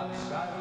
outside